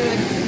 good.